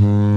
Mm-hmm.